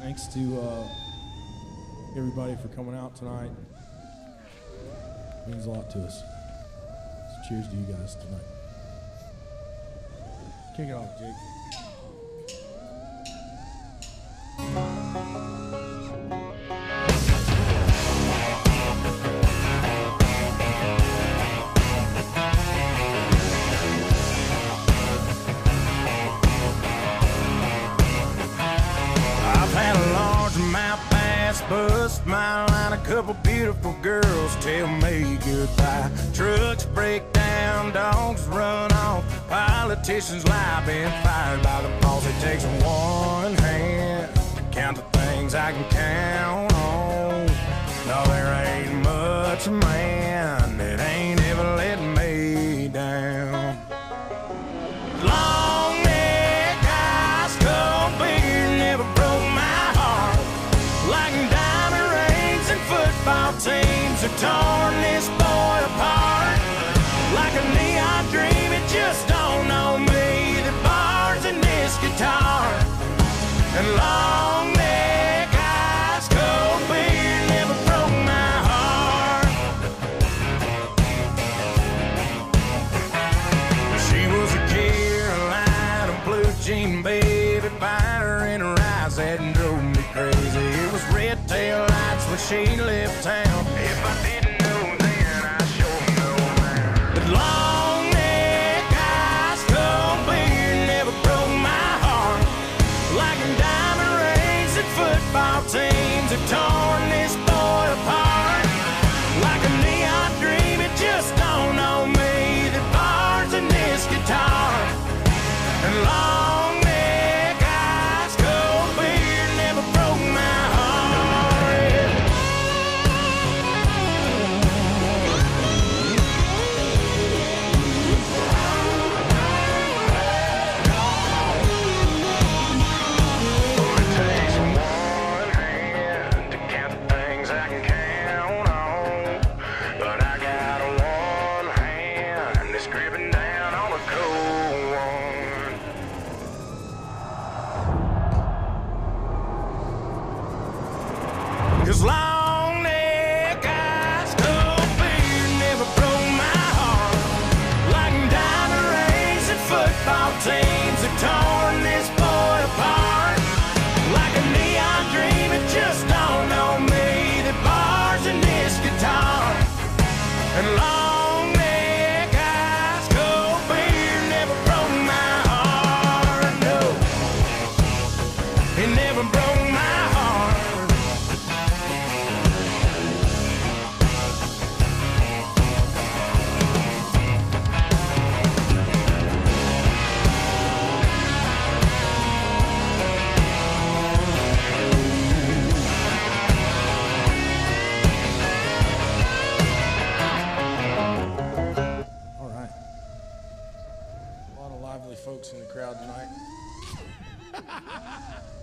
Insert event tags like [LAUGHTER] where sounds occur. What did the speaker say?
Thanks to uh, everybody for coming out tonight. It means a lot to us. So cheers to you guys tonight. Kick it off, Jake. Bust my line. A couple beautiful girls tell me goodbye. Trucks break down, dogs run off. Politicians lie, been fired by the boss. It takes one hand to count the things I can count on. No, there ain't much man teams have torn this boy apart. Like a neon dream, it just when she left town. If I didn't know then, I sure know now. But long neck, ice cold beer never broke my heart. Like diamond rings and football teams have torn Cause long lovely folks in the crowd tonight. [LAUGHS]